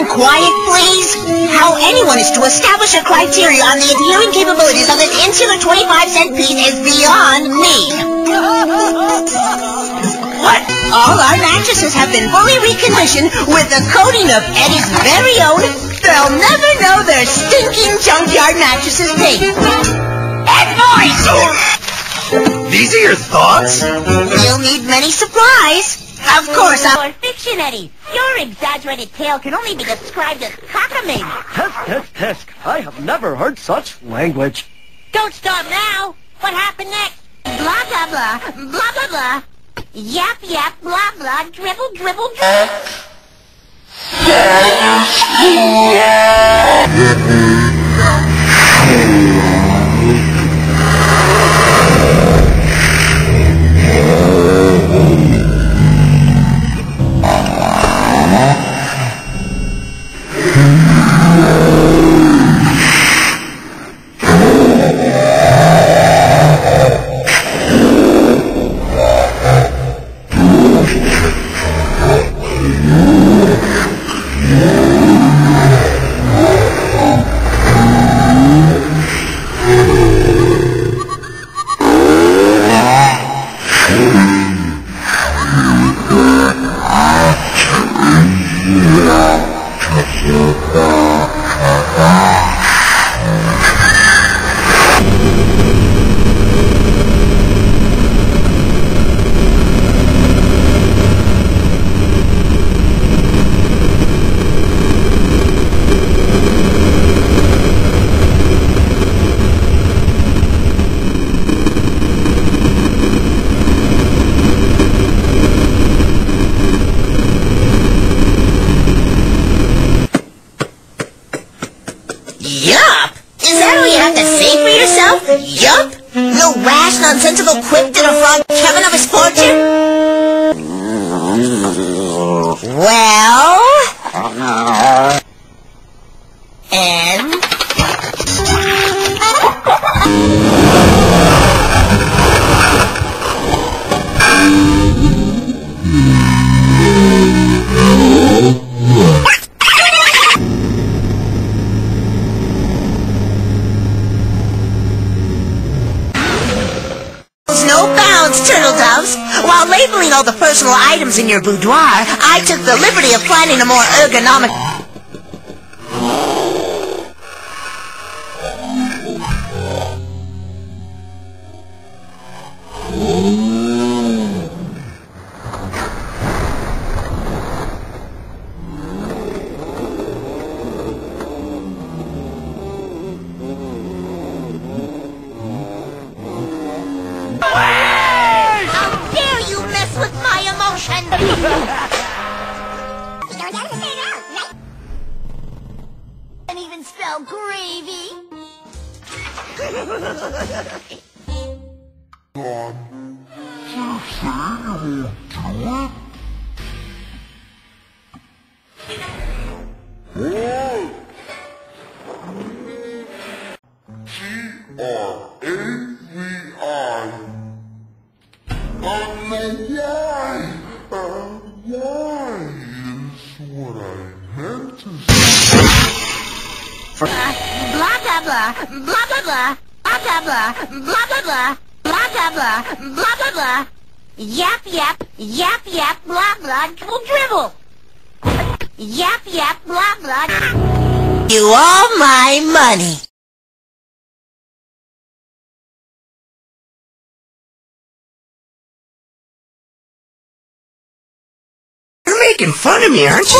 some quiet, please? How anyone is to establish a criteria on the adhering capabilities of an insular 25-cent piece is beyond me. What? All our mattresses have been fully reconditioned with the coating of Eddy's very own They'll never know their stinking junkyard mattresses tape. Ed Boys! These are your thoughts? You'll need many supplies. Of course, I'll... Or fiction, Eddy. Your exaggerated tale can only be described as cockamamie. Tisk, tisk, tisk. I have never heard such language. Don't stop now. What happened next? Blah, blah, blah. Blah, blah, blah. Yap, yap, blah, blah. Dribble, dribble, dribble. Yup! Is that all you have to say for yourself? Yup? No rash, nonsensical quip to frog Kevin of his fortune? Well... no turtle doves. While labeling all the personal items in your boudoir, I took the liberty of planning a more ergonomic... my emotions? And even spell gravy. R-A-V-I. Blah, blah, blah. Blah, blah, blah. Blah, blah, blah. Blah, blah, blah. Yap, yap. Yap, yap. Blah, blah. Dribble, dribble. Yap, yap. Blah, blah. You all my money. You're making fun of me, aren't you?